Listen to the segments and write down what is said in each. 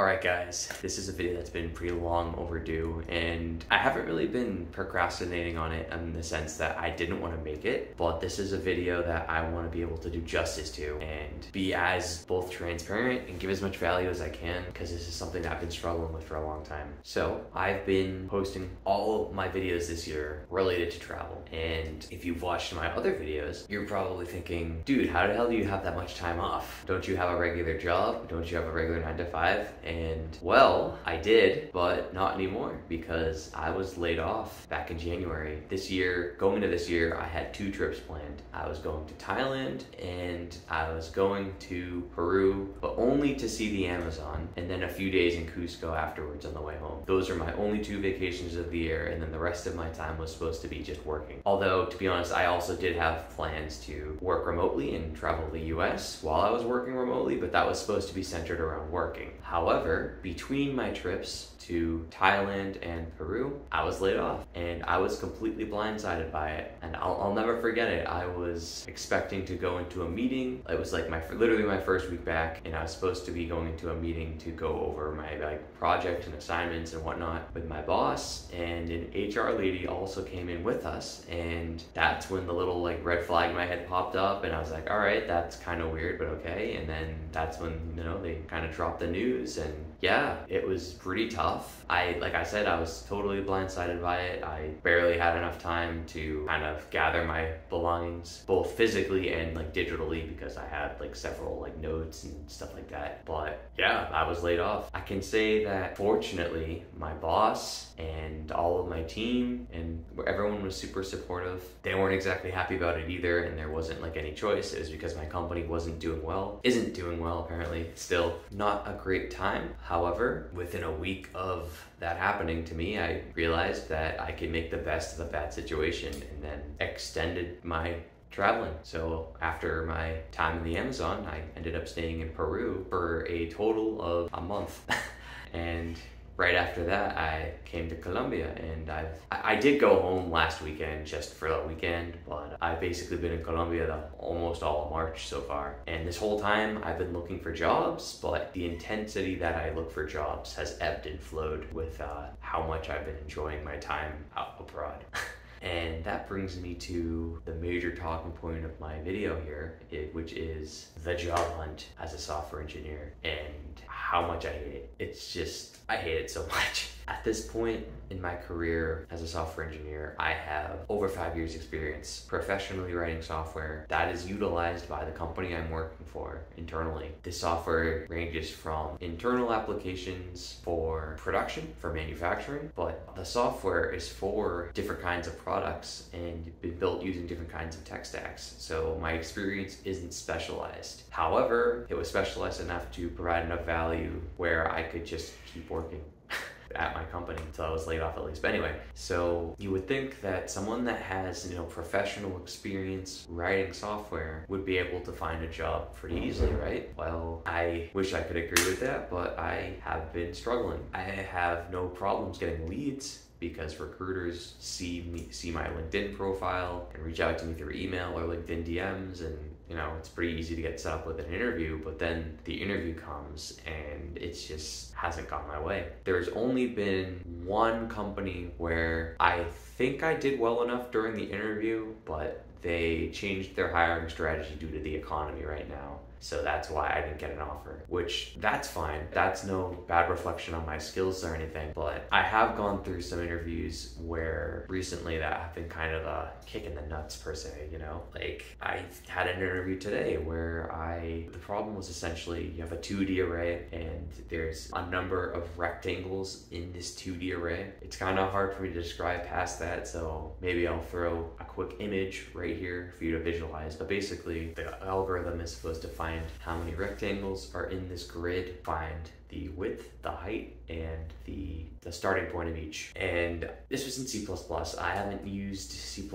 Alright guys, this is a video that's been pretty long overdue and I haven't really been procrastinating on it in the sense that I didn't want to make it, but this is a video that I want to be able to do justice to and be as both transparent and give as much value as I can because this is something that I've been struggling with for a long time. So I've been posting all my videos this year related to travel and if you've watched my other videos, you're probably thinking, dude, how the hell do you have that much time off? Don't you have a regular job? Don't you have a regular 9 to 5? And well, I did, but not anymore because I was laid off back in January. This year, going into this year, I had two trips planned. I was going to Thailand and I was going to Peru, but only to see the Amazon, and then a few days in Cusco afterwards on the way home. Those are my only two vacations of the year, and then the rest of my time was supposed to be just working. Although, to be honest, I also did have plans to work remotely and travel the US while I was working remotely, but that was supposed to be centered around working. However, However, between my trips to Thailand and Peru, I was laid off and I was completely blindsided by it. And I'll, I'll never forget it. I was expecting to go into a meeting. It was like my literally my first week back, and I was supposed to be going into a meeting to go over my like project and assignments and whatnot with my boss. And an HR lady also came in with us, and that's when the little like red flag in my head popped up, and I was like, all right, that's kind of weird, but okay. And then that's when you know they kind of dropped the news and yeah, it was pretty tough. I, like I said, I was totally blindsided by it. I barely had enough time to kind of gather my belongings, both physically and like digitally, because I had like several like notes and stuff like that. But yeah, I was laid off. I can say that fortunately, my boss and all of my team and everyone was super supportive. They weren't exactly happy about it either, and there wasn't like any choice. It was because my company wasn't doing well, isn't doing well apparently. Still, not a great time. However, within a week of that happening to me, I realized that I could make the best of a bad situation and then extended my traveling. So after my time in the Amazon, I ended up staying in Peru for a total of a month. and right after that, I came to Colombia, and I've I, did go home last weekend just for the weekend, but I've basically been in Colombia almost all of March so far. And this whole time, I've been looking for jobs, but the intensity that I look for jobs has ebbed and flowed with uh, how much I've been enjoying my time out abroad. And that brings me to the major talking point of my video here, which is the job hunt as a software engineer and how much I hate it. It's just, I hate it so much. At this point in my career as a software engineer, I have over five years experience professionally writing software that is utilized by the company I'm working for internally. This software ranges from internal applications for production, for manufacturing, but the software is for different kinds of products and been built using different kinds of tech stacks. So my experience isn't specialized. However, it was specialized enough to provide enough value where I could just keep working at my company until I was laid off at least. But anyway, so you would think that someone that has, you know, professional experience writing software would be able to find a job pretty easily, right? Well, I wish I could agree with that, but I have been struggling. I have no problems getting leads because recruiters see me see my LinkedIn profile and reach out to me through email or LinkedIn DMs and you know it's pretty easy to get set up with an interview but then the interview comes and it just hasn't gone my way. There's only been one company where I think I did well enough during the interview but they changed their hiring strategy due to the economy right now so that's why I didn't get an offer, which that's fine. That's no bad reflection on my skills or anything. But I have gone through some interviews where recently that have been kind of a kick in the nuts per se, you know? Like I had an interview today where I, the problem was essentially you have a 2D array and there's a number of rectangles in this 2D array. It's kind of hard for me to describe past that, so maybe I'll throw a quick image right here for you to visualize. But basically, the algorithm is supposed to find find how many rectangles are in this grid, find the width, the height, and the, the starting point of each. And this was in C++. I haven't used C++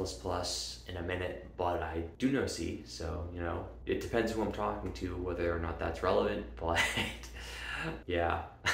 in a minute, but I do know C, so, you know, it depends who I'm talking to, whether or not that's relevant, but yeah.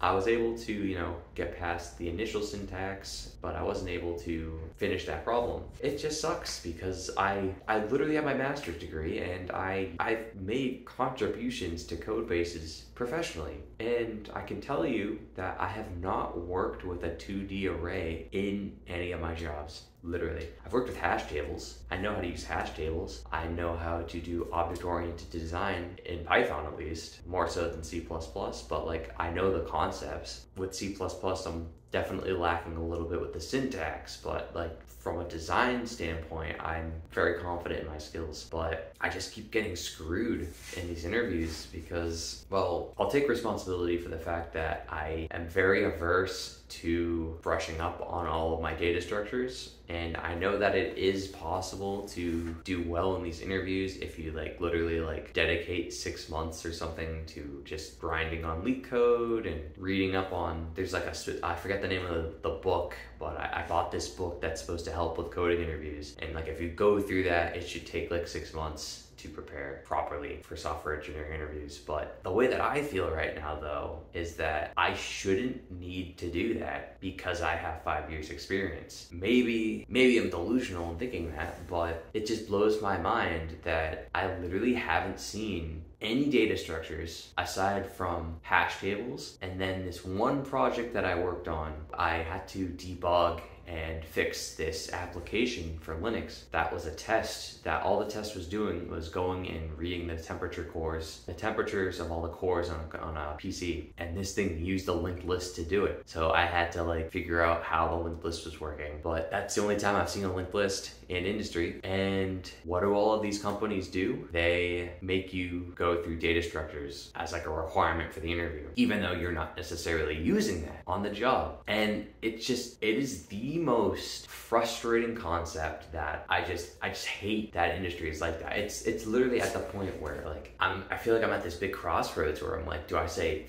I was able to, you know, get past the initial syntax, but I wasn't able to finish that problem. It just sucks because I I literally have my master's degree and I I've made contributions to code bases professionally. And I can tell you that I have not worked with a 2D array in any of my jobs literally. I've worked with hash tables. I know how to use hash tables. I know how to do object oriented design in Python at least, more so than C++, but like I know the concepts. With C++, I'm definitely lacking a little bit with the syntax, but like from a design standpoint, I'm very confident in my skills, but I just keep getting screwed in these interviews because, well, I'll take responsibility for the fact that I am very averse to brushing up on all of my data structures and i know that it is possible to do well in these interviews if you like literally like dedicate six months or something to just grinding on LeetCode and reading up on there's like a i forget the name of the, the book but I, I bought this book that's supposed to help with coding interviews. And like if you go through that it should take like six months to prepare properly for software engineering interviews. But the way that I feel right now, though, is that I shouldn't need to do that because I have five years experience. Maybe, maybe I'm delusional in thinking that, but it just blows my mind that I literally haven't seen any data structures aside from hash tables. And then this one project that I worked on, I had to debug and fix this application for Linux. That was a test that all the test was doing was going and reading the temperature cores, the temperatures of all the cores on, on a PC. And this thing used a linked list to do it. So I had to like figure out how the linked list was working. But that's the only time I've seen a linked list in industry. And what do all of these companies do? They make you go through data structures as like a requirement for the interview, even though you're not necessarily using that on the job. And it's just, it is the most frustrating concept that I just I just hate that industry is like that. It's it's literally at the point where like I'm I feel like I'm at this big crossroads where I'm like, do I say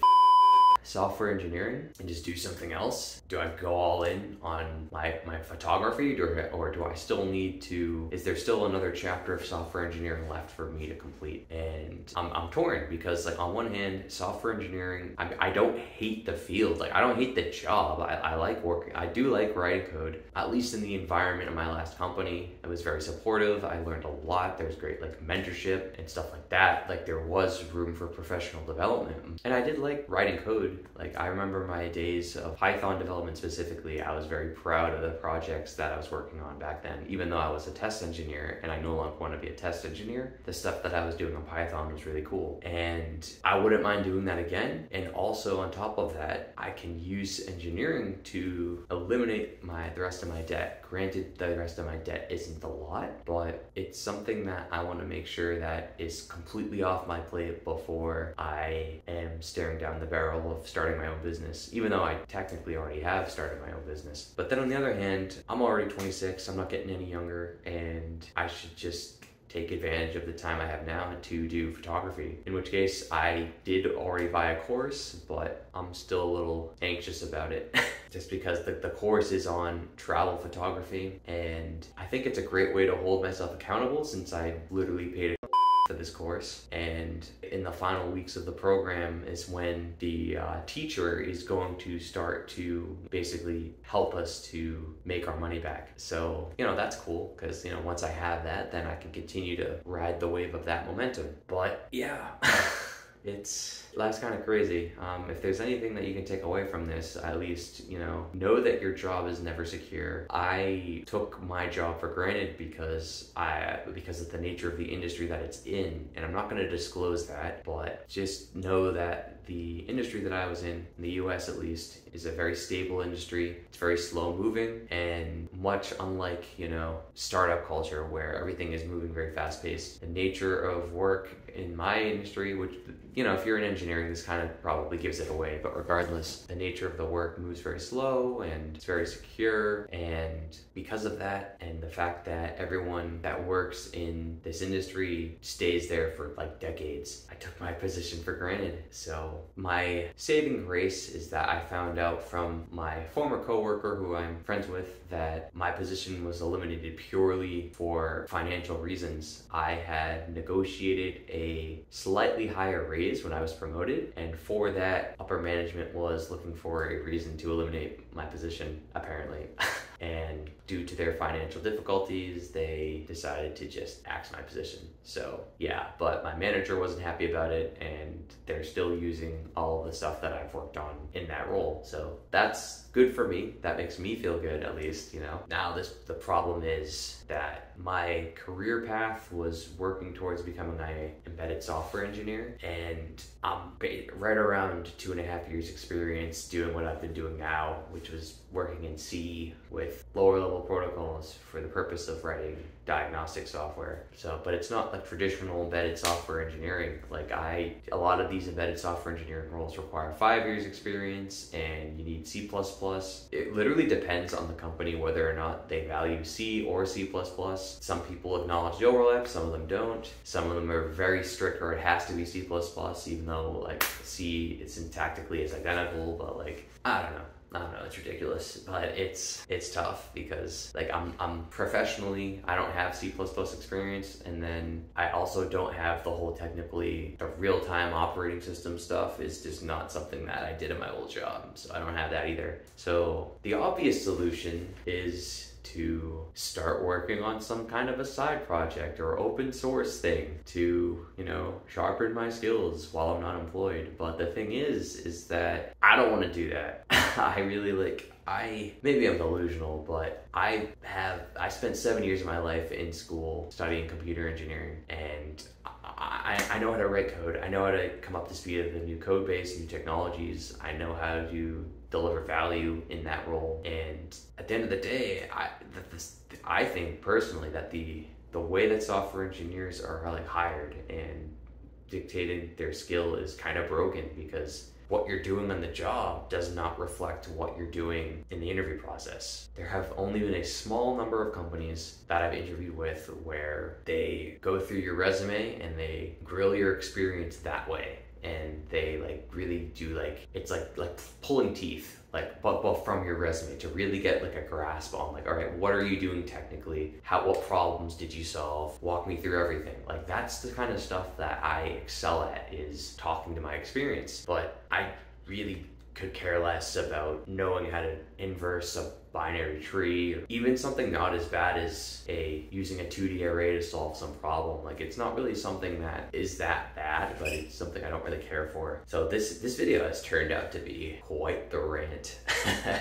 software engineering and just do something else? Do I go all in on my, my photography or, or do I still need to, is there still another chapter of software engineering left for me to complete? And I'm, I'm torn because like on one hand, software engineering, I, I don't hate the field. Like I don't hate the job. I, I like working. I do like writing code, at least in the environment of my last company. It was very supportive. I learned a lot. There was great like mentorship and stuff like that. Like there was room for professional development. And I did like writing code like I remember my days of Python development specifically, I was very proud of the projects that I was working on back then. Even though I was a test engineer and I no longer want to be a test engineer, the stuff that I was doing on Python was really cool. And I wouldn't mind doing that again. And also on top of that, I can use engineering to eliminate my the rest of my debt. Granted, the rest of my debt isn't a lot, but it's something that I want to make sure that is completely off my plate before I am staring down the barrel of starting my own business, even though I technically already have started my own business. But then on the other hand, I'm already 26, I'm not getting any younger, and I should just take advantage of the time I have now to do photography. In which case, I did already buy a course, but I'm still a little anxious about it. Just because the, the course is on travel photography, and I think it's a great way to hold myself accountable since I literally paid for this course. And in the final weeks of the program is when the uh, teacher is going to start to basically help us to make our money back. So, you know, that's cool because, you know, once I have that, then I can continue to ride the wave of that momentum. But yeah. it's that's kind of crazy. Um, if there's anything that you can take away from this, at least you know know that your job is never secure. I took my job for granted because I because of the nature of the industry that it's in, and I'm not going to disclose that, but just know that the industry that I was in, in the US at least, is a very stable industry. It's very slow moving and much unlike, you know, startup culture where everything is moving very fast paced. The nature of work in my industry, which, you know, if you're in engineering, this kind of probably gives it away. But regardless, the nature of the work moves very slow and it's very secure. And because of that, and the fact that everyone that works in this industry stays there for like decades, I took my position for granted. So My saving grace is that I found out from my former coworker who I'm friends with that my position was eliminated purely for financial reasons. I had negotiated a slightly higher raise when I was promoted, and for that, upper management was looking for a reason to eliminate my position, apparently. and due to their financial difficulties, they decided to just axe my position. So, yeah, but my manager wasn't happy about it, and they're still using all of the stuff that I've worked on in that role. So, that's good for me. That makes me feel good, at least, you know. Now, this the problem is that my career path was working towards becoming an embedded software engineer, and I'm right around two and a half years experience doing what I've been doing now, which was working in C with lower level protocols for the purpose of writing diagnostic software. So, but it's not like traditional embedded software engineering. Like I, a lot of these embedded software engineering roles require five years experience and you need C++. It literally depends on the company whether or not they value C or C++. Some people acknowledge the overlap, some of them don't. Some of them are very strict or it has to be C++, even though like C, it's syntactically is identical, but like, I don't know. I don't know, it's ridiculous, but it's it's tough because like I'm I'm professionally I don't have C experience and then I also don't have the whole technically the real time operating system stuff is just not something that I did in my old job. So I don't have that either. So the obvious solution is to start working on some kind of a side project or open source thing to, you know, sharpen my skills while I'm not employed. But the thing is, is that I don't want to do that. I really like, I maybe I'm delusional, but I have I spent seven years of my life in school studying computer engineering, and I, I know how to write code. I know how to come up to speed of the new code base, new technologies. I know how to deliver value in that role. And at the end of the day, I I think personally that the the way that software engineers are like hired and dictating their skill is kind of broken because what you're doing on the job does not reflect what you're doing in the interview process. There have only been a small number of companies that I've interviewed with where they go through your resume and they grill your experience that way and they like really do like it's like like pulling teeth like but, but from your resume to really get like a grasp on like all right what are you doing technically? How what problems did you solve? Walk me through everything. Like that's the kind of stuff that i excel at is talking to my experience. But i really could care less about knowing how to inverse a binary tree or even something not as bad as a using a 2d array to solve some problem. Like it's not really something that is that bad but it's something i don't really care for. So this this video has turned out to be quite the rant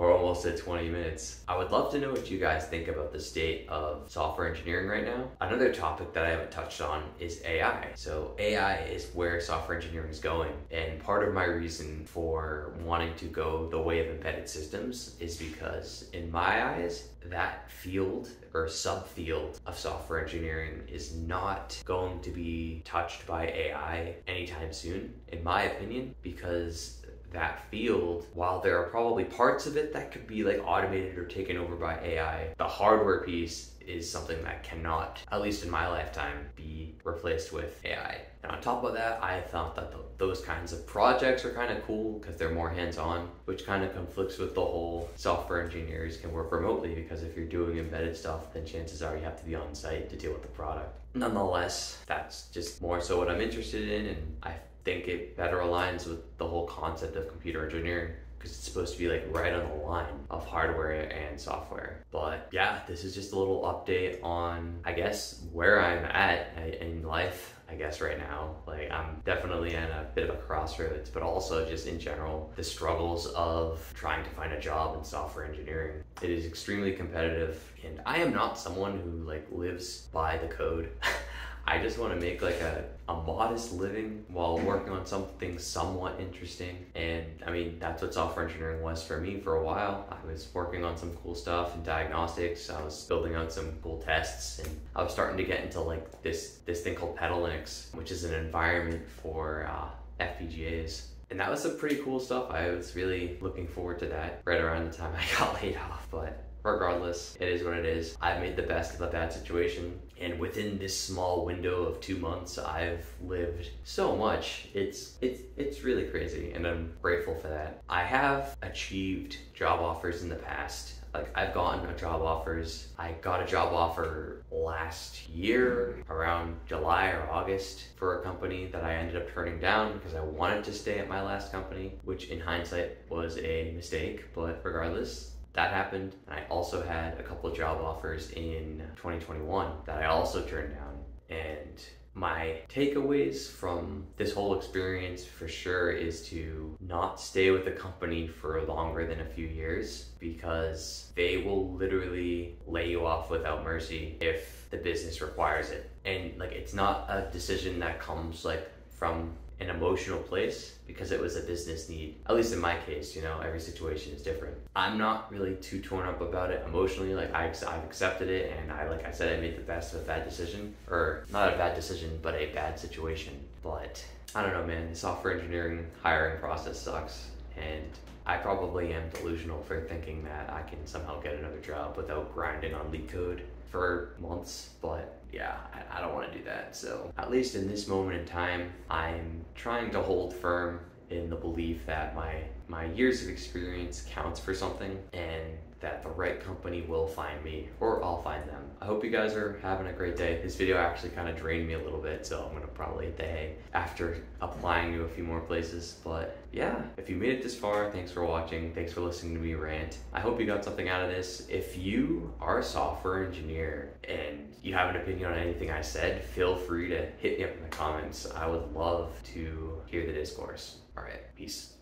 We're almost at 20 minutes. I would love to know what you guys think about the state of software engineering right now. Another topic that I haven't touched on is AI. So, AI is where software engineering is going. And part of my reason for wanting to go the way of embedded systems is because, in my eyes, that field or subfield of software engineering is not going to be touched by AI anytime soon, in my opinion, because that field, while there are probably parts of it that could be like automated or taken over by AI, the hardware piece is something that cannot, at least in my lifetime, be replaced with AI. And on top of that, I thought that the, those kinds of projects are kind of cool because they're more hands on, which kind of conflicts with the whole software engineers can work remotely because if you're doing embedded stuff, then chances are you have to be on site to deal with the product. Nonetheless, that's just more so what I'm interested in, and I think it better aligns with the whole concept of computer engineering because it's supposed to be like right on the line of hardware and software. But yeah, this is just a little update on, I guess, where I'm at in life. I guess right now, like I'm definitely in a bit of a crossroads, but also just in general, the struggles of trying to find a job in software engineering. It is extremely competitive, and I am not someone who like lives by the code. I just want to make like a, a modest living while working on something somewhat interesting. And I mean, that's what software engineering was for me for a while. I was working on some cool stuff in diagnostics. I was building out some cool tests and I was starting to get into like this, this thing called PetalLinux, which is an environment for uh, FPGAs. And that was some pretty cool stuff. I was really looking forward to that right around the time I got laid off. But regardless, it is what it is. I've made the best of a bad situation. And within this small window of two months, I've lived so much. It's it's it's really crazy, and I'm grateful for that. I have achieved job offers in the past like I've gotten job offers. I got a job offer last year around July or August for a company that I ended up turning down because I wanted to stay at my last company, which in hindsight was a mistake, but regardless, that happened. I also had a couple of job offers in 2021 that I also turned down. And my takeaways from this whole experience for sure is to not stay with a company for longer than a few years because they will literally lay you off without mercy if the business requires it. And like it's not a decision that comes like from an emotional place because it was a business need. At least in my case, you know, every situation is different. I'm not really too torn up about it emotionally. Like I, I've accepted it, and I, like I said, I made the best of a bad decision, or not a bad decision, but a bad situation. But I don't know, man. The software engineering hiring process sucks, and I probably am delusional for thinking that I can somehow get another job without grinding on LeetCode for months, but yeah, I, I don't want to do that. So, at least in this moment in time, I'm trying to hold firm in the belief that my my years of experience counts for something and that the right company will find me or I'll find them. I hope you guys are having a great day. This video actually kind of drained me a little bit, so I'm gonna probably hit the hay after applying to a few more places. But yeah, if you made it this far, thanks for watching. Thanks for listening to me rant. I hope you got something out of this. If you are a software engineer and you have an opinion on anything I said, feel free to hit me up in the comments. I would love to hear the discourse. All right, peace.